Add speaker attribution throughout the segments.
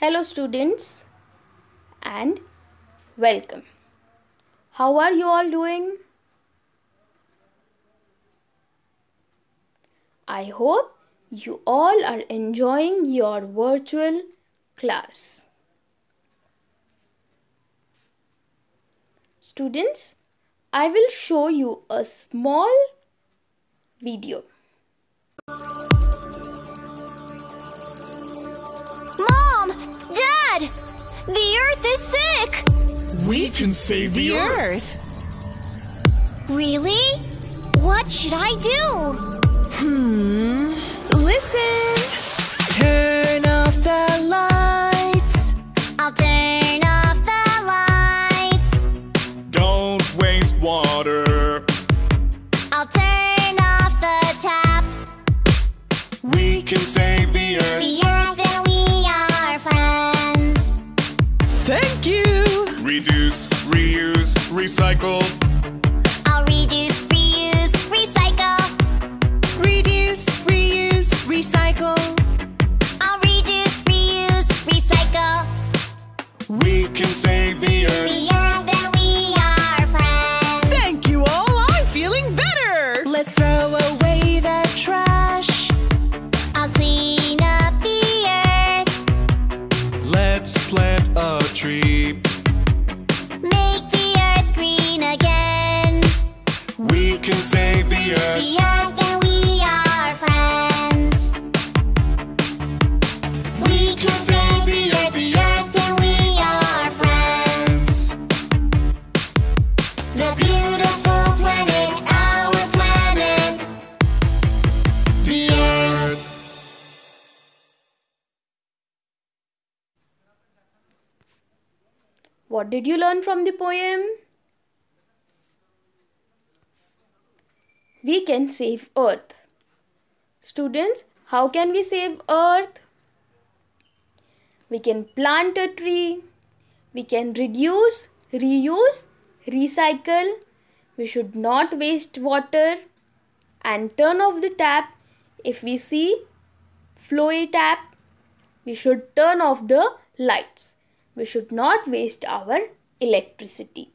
Speaker 1: Hello, students, and welcome. How are you all doing? I hope you all are enjoying your virtual class. Students, I will show you a small video.
Speaker 2: Dad! The Earth is sick!
Speaker 3: We can save the,
Speaker 4: the
Speaker 3: earth.
Speaker 4: earth.
Speaker 2: Really? What should I do?
Speaker 4: Hmm. Listen.
Speaker 3: Tree.
Speaker 1: Did you learn from the poem? We can save Earth. Students, how can we save Earth? We can plant a tree. We can reduce, reuse, recycle. We should not waste water and turn off the tap if we see flowy tap. We should turn off the lights. We should not waste our electricity.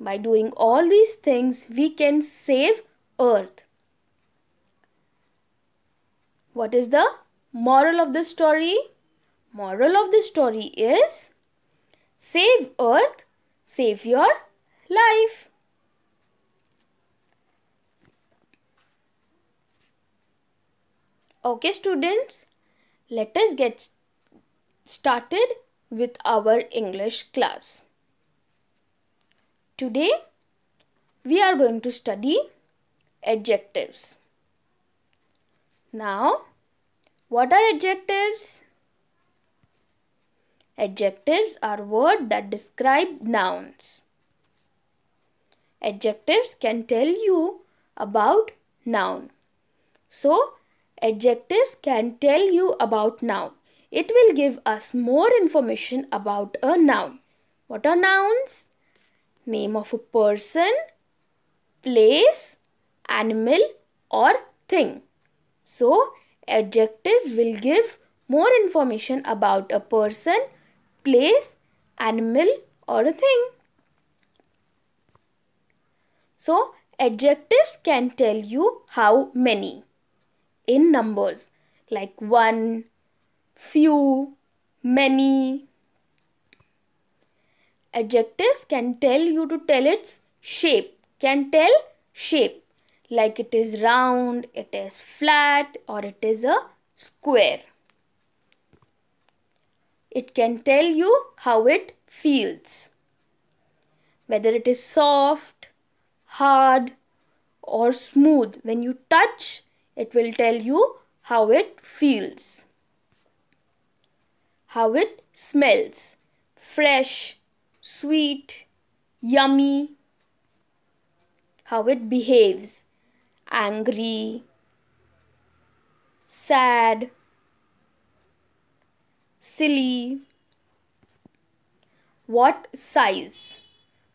Speaker 1: By doing all these things, we can save Earth. What is the moral of the story? Moral of the story is save Earth, save your life. Okay, students, let us get started with our English class. Today, we are going to study adjectives. Now, what are adjectives? Adjectives are words that describe nouns. Adjectives can tell you about noun. So, adjectives can tell you about noun. It will give us more information about a noun. What are nouns? Name of a person, place, animal or thing. So, adjective will give more information about a person, place, animal or a thing. So, adjectives can tell you how many in numbers like one, few, many. Adjectives can tell you to tell its shape, can tell shape like it is round, it is flat or it is a square. It can tell you how it feels. Whether it is soft, hard or smooth. When you touch, it will tell you how it feels. How it smells. Fresh, sweet, yummy. How it behaves. Angry, sad, silly. What size?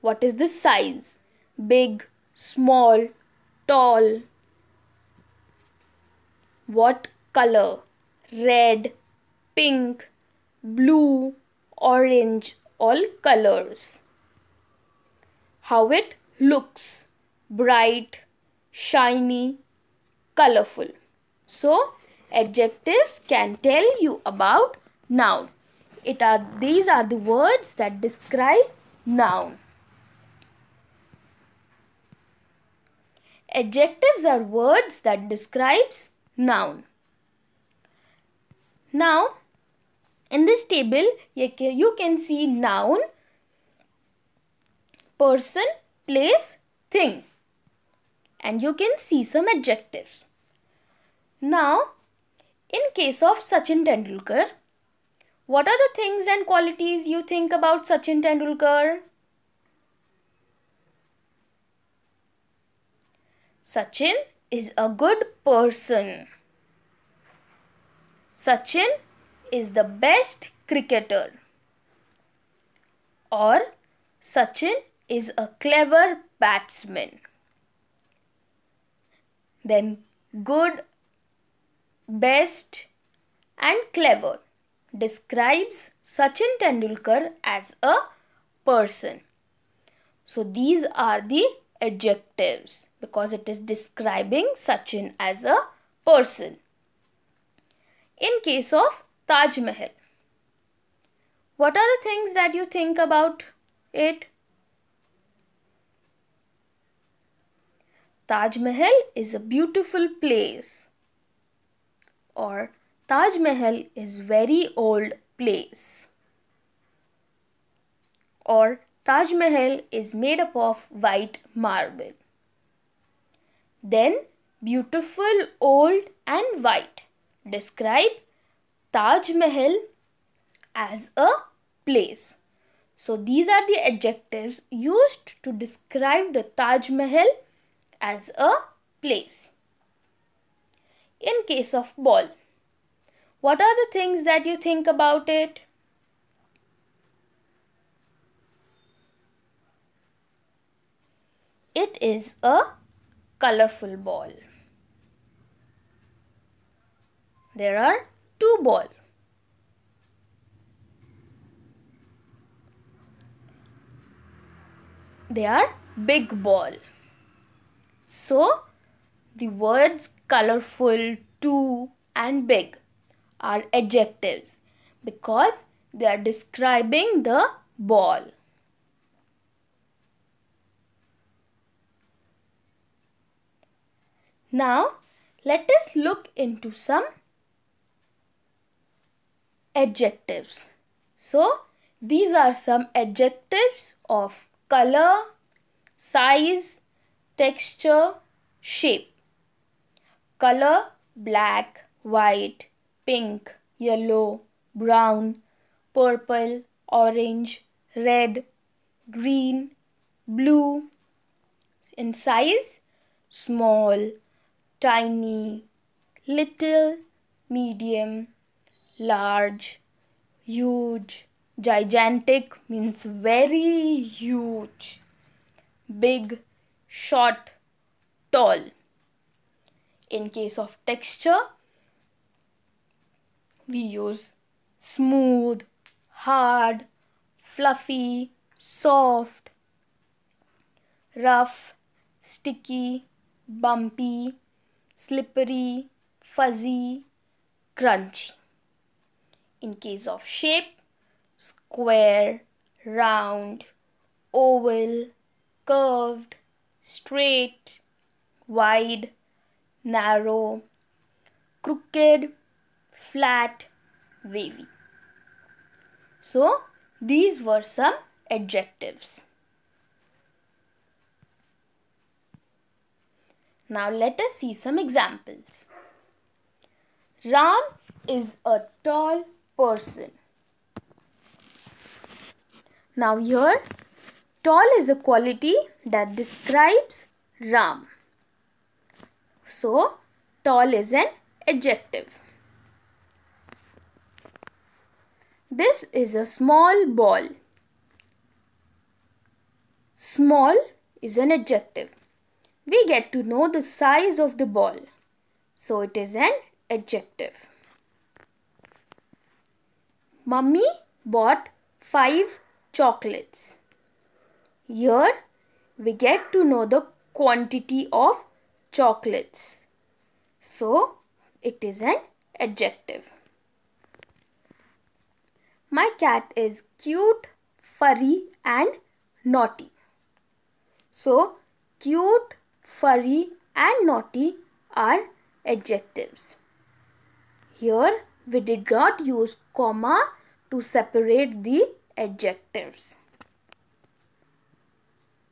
Speaker 1: What is the size? Big, small, tall. What color? Red, pink, blue, orange, all colors. How it looks bright, shiny, colorful. So, adjectives can tell you about noun. It are these are the words that describe noun. Adjectives are words that describes noun. Now, in this table, you can see noun, person, place, thing. And you can see some adjectives. Now, in case of Sachin Tendulkar, what are the things and qualities you think about Sachin Tendulkar? Sachin is a good person. Sachin is the best cricketer. Or Sachin is a clever batsman. Then good, best, and clever describes Sachin Tendulkar as a person. So these are the adjectives because it is describing Sachin as a person. In case of Taj Mahal, what are the things that you think about it? Taj Mahal is a beautiful place or Taj Mahal is very old place or Taj Mahal is made up of white marble. Then beautiful old and white describe Taj Mahal as a place. So these are the adjectives used to describe the Taj Mahal as a place. In case of ball, what are the things that you think about it? It is a colorful ball. There are two ball. They are big ball. So the words colorful, two and big are adjectives because they are describing the ball. Now let us look into some adjectives. So these are some adjectives of color, size, texture, shape. Color black, white, pink, yellow, brown, purple, orange, red, green, blue. In size small, tiny, little, medium, large, huge, gigantic means very huge, big, short, tall. In case of texture, we use smooth, hard, fluffy, soft, rough, sticky, bumpy, slippery, fuzzy, crunchy. In case of shape, square, round, oval, curved, straight, wide, narrow, crooked, flat, wavy. So, these were some adjectives. Now, let us see some examples. Ram is a tall person. Now, here, tall is a quality that describes Ram. So, tall is an adjective. This is a small ball. Small is an adjective. We get to know the size of the ball. So it is an adjective. Mummy bought five chocolates. Here we get to know the quantity of chocolates. So it is an adjective. My cat is cute, furry, and naughty. So, cute, furry, and naughty are adjectives. Here, we did not use comma to separate the adjectives.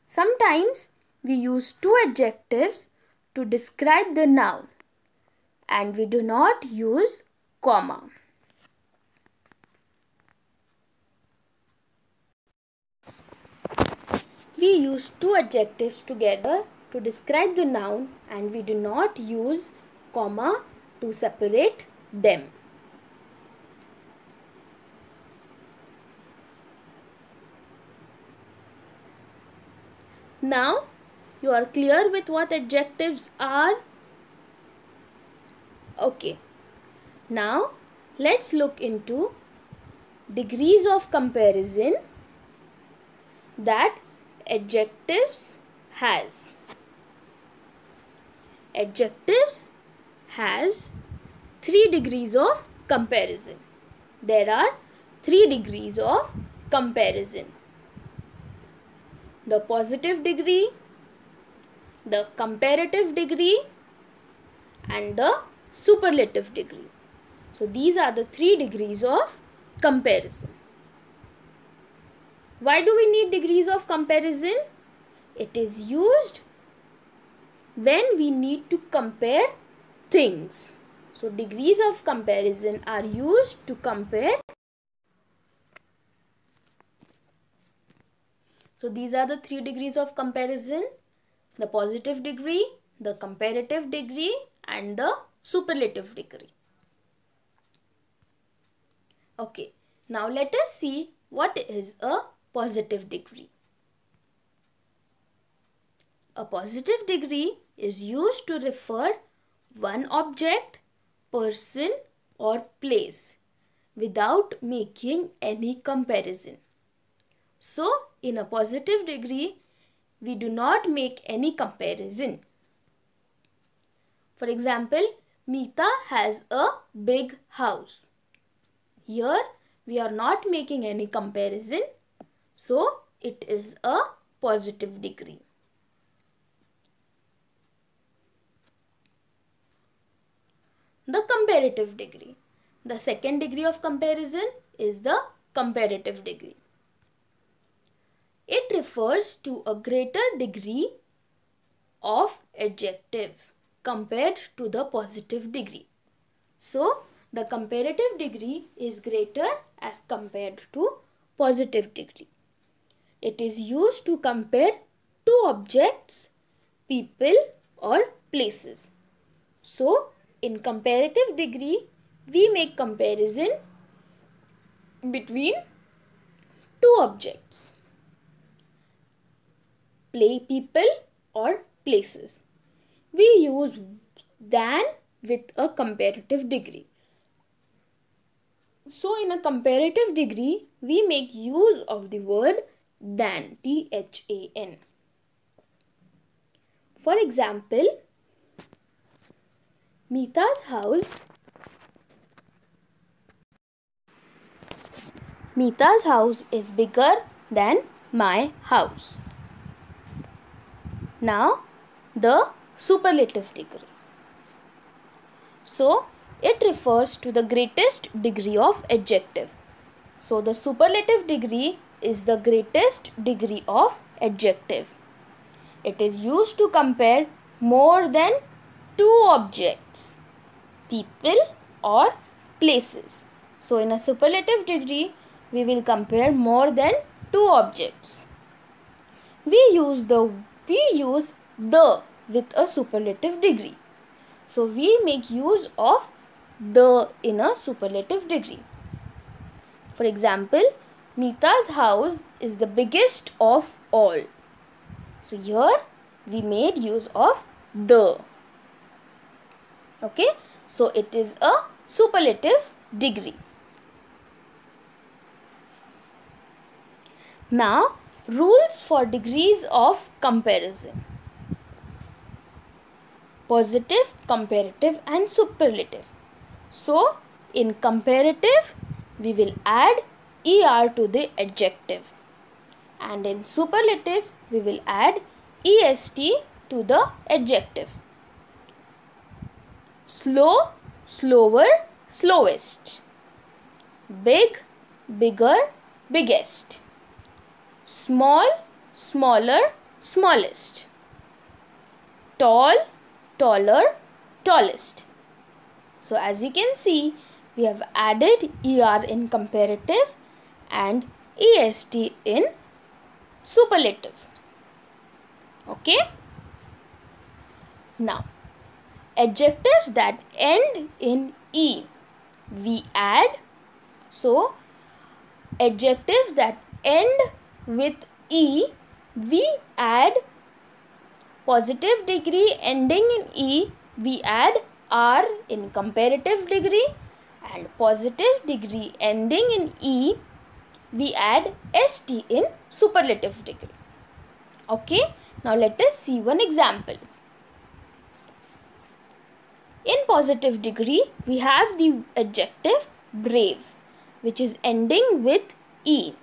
Speaker 1: Sometimes we use two adjectives to describe the noun and we do not use comma. We use two adjectives together to describe the noun and we do not use comma to separate them. Now you are clear with what adjectives are? Okay. Now let's look into degrees of comparison that adjectives has. Adjectives has 3 degrees of comparison. There are 3 degrees of comparison. The positive degree, the comparative degree and the superlative degree. So these are the 3 degrees of comparison. Why do we need degrees of comparison? It is used when we need to compare things. So degrees of comparison are used to compare. So these are the three degrees of comparison. The positive degree, the comparative degree and the superlative degree. Okay, now let us see what is a positive degree. A positive degree is used to refer one object, person or place without making any comparison. So, in a positive degree, we do not make any comparison. For example, Meeta has a big house. Here, we are not making any comparison. So, it is a positive degree. The comparative degree. The second degree of comparison is the comparative degree. Refers to a greater degree of adjective compared to the positive degree. So, the comparative degree is greater as compared to positive degree. It is used to compare two objects, people or places. So, in comparative degree, we make comparison between two objects play people or places. We use than with a comparative degree. So in a comparative degree, we make use of the word than, T-H-A-N. For example, Meeta's house Meeta's house is bigger than my house. Now, the superlative degree. So, it refers to the greatest degree of adjective. So, the superlative degree is the greatest degree of adjective. It is used to compare more than two objects, people or places. So, in a superlative degree, we will compare more than two objects. We use the we use the with a superlative degree. So we make use of the in a superlative degree. For example, Meeta's house is the biggest of all. So here we made use of the. Okay, so it is a superlative degree. Now, rules for degrees of comparison positive, comparative, and superlative. So, in comparative, we will add er to the adjective, and in superlative, we will add est to the adjective. Slow, slower, slowest. Big, bigger, biggest. Small, smaller, smallest. Tall, taller, tallest. So as you can see, we have added er in comparative and est in superlative. Okay. Now, adjectives that end in e we add. So, adjectives that end with e we add positive degree ending in e we add r in comparative degree and positive degree ending in e we add st in superlative degree. Okay now let us see one example. In positive degree we have the adjective brave which is ending with e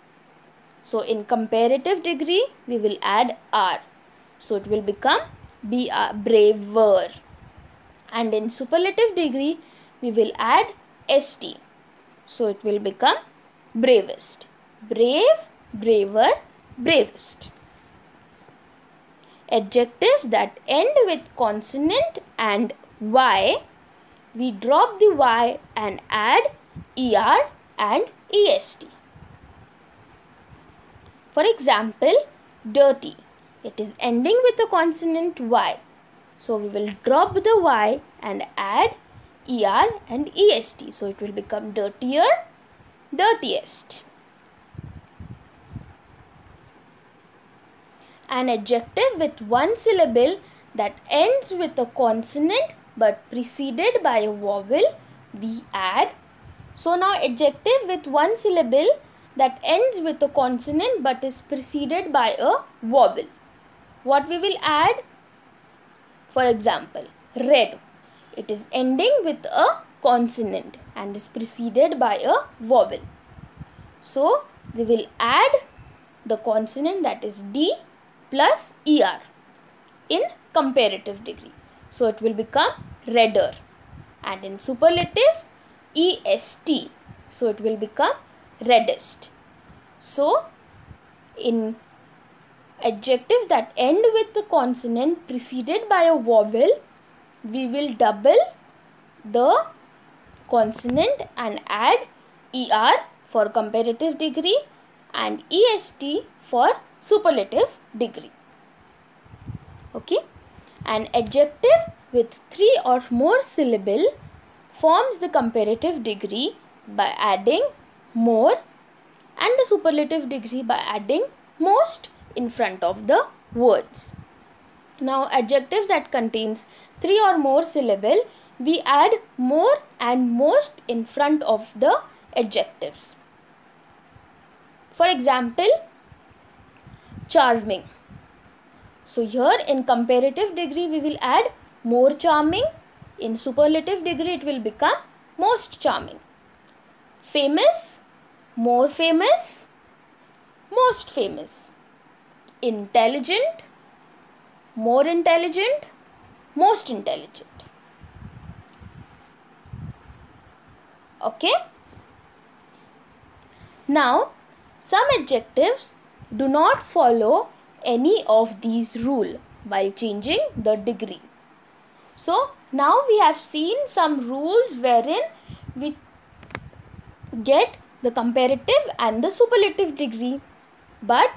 Speaker 1: so in comparative degree we will add r so it will become be braver. And in superlative degree, we will add st. So it will become bravest. Brave, braver, bravest. Adjectives that end with consonant and y, we drop the y and add er and est. For example, dirty it is ending with the consonant y. So we will drop the y and add er and est. So it will become dirtier, dirtiest. An adjective with one syllable that ends with a consonant but preceded by a vowel we add. So now adjective with one syllable that ends with a consonant but is preceded by a vowel. What we will add? For example red. It is ending with a consonant and is preceded by a vowel. So we will add the consonant that is d plus er in comparative degree. So it will become redder. And in superlative est so it will become reddest so in adjectives that end with the consonant preceded by a vowel, we will double the consonant and add er for comparative degree and est for superlative degree. Okay. An adjective with three or more syllable forms the comparative degree by adding more and the superlative degree by adding most in front of the words. Now adjectives that contains three or more syllable we add more and most in front of the adjectives. For example, charming. So here in comparative degree we will add more charming. In superlative degree it will become most charming. Famous, more famous, most famous intelligent, more intelligent, most intelligent. Okay. Now, some adjectives do not follow any of these rule while changing the degree. So, now we have seen some rules wherein we get the comparative and the superlative degree. But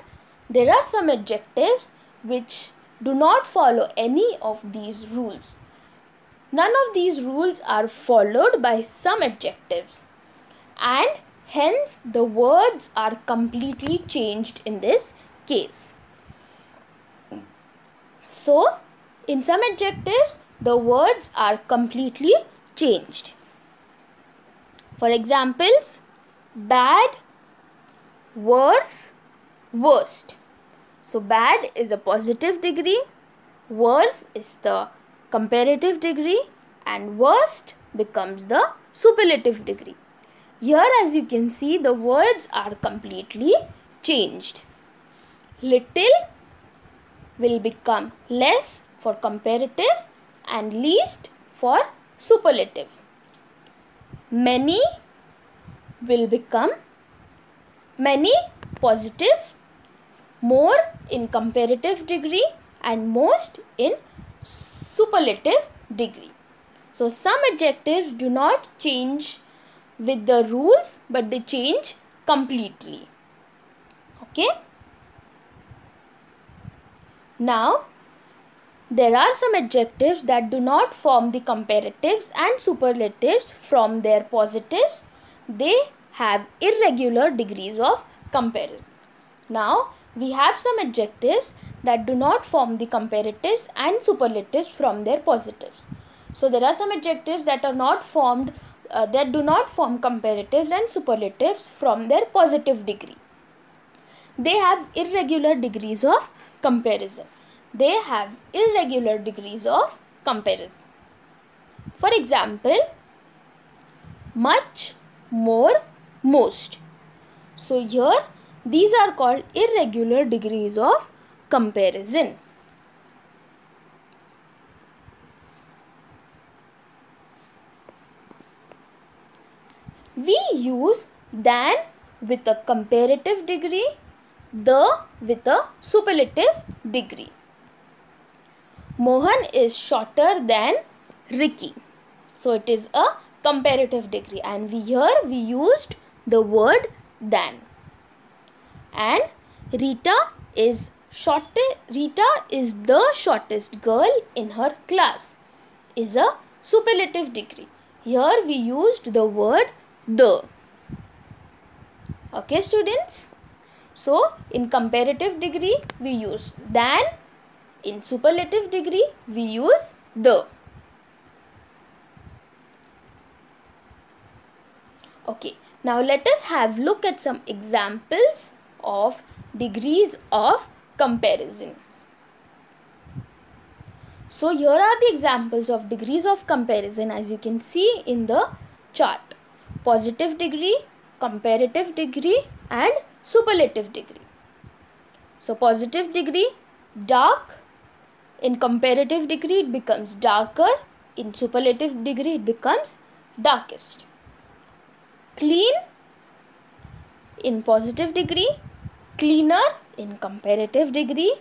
Speaker 1: there are some adjectives which do not follow any of these rules. None of these rules are followed by some adjectives and hence the words are completely changed in this case. So, in some adjectives, the words are completely changed. For examples, bad, worse, worst. So bad is a positive degree, worse is the comparative degree and worst becomes the superlative degree. Here as you can see the words are completely changed. Little will become less for comparative and least for superlative. Many will become many positive, more in comparative degree and most in superlative degree. So some adjectives do not change with the rules but they change completely. Okay. Now there are some adjectives that do not form the comparatives and superlatives from their positives. They have irregular degrees of comparison. Now, we have some adjectives that do not form the comparatives and superlatives from their positives. So, there are some adjectives that are not formed, uh, that do not form comparatives and superlatives from their positive degree. They have irregular degrees of comparison they have irregular degrees of comparison. For example, much, more, most. So here these are called irregular degrees of comparison. We use than with a comparative degree, the with a superlative degree. Mohan is shorter than Ricky. So it is a comparative degree and we here we used the word than. And Rita is short Rita is the shortest girl in her class is a superlative degree. Here we used the word the. Okay students. So in comparative degree we use than in superlative degree, we use the. Okay, now let us have look at some examples of degrees of comparison. So here are the examples of degrees of comparison as you can see in the chart. Positive degree, comparative degree and superlative degree. So positive degree, dark, in comparative degree, it becomes darker. In superlative degree, it becomes darkest. Clean in positive degree, cleaner in comparative degree,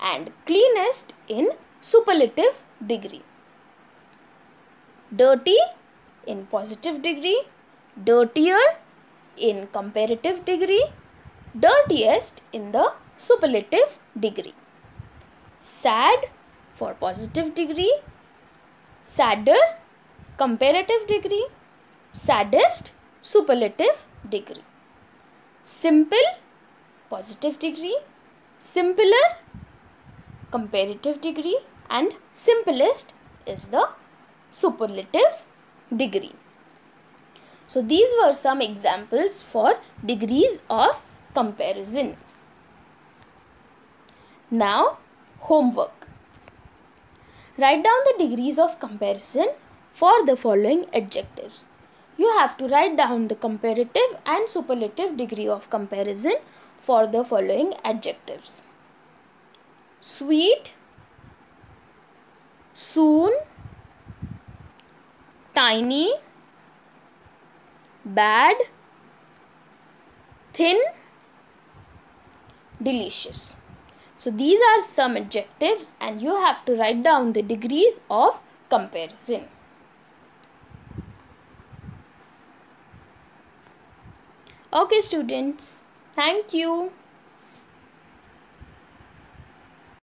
Speaker 1: and cleanest in superlative degree. Dirty in positive degree, dirtier in comparative degree, dirtiest in the superlative degree sad for positive degree, sadder comparative degree, saddest superlative degree. Simple positive degree, simpler comparative degree and simplest is the superlative degree. So these were some examples for degrees of comparison. Now Homework. Write down the degrees of comparison for the following adjectives. You have to write down the comparative and superlative degree of comparison for the following adjectives. Sweet, soon, tiny, bad, thin, delicious. So these are some adjectives and you have to write down the degrees of comparison. Okay students, thank you.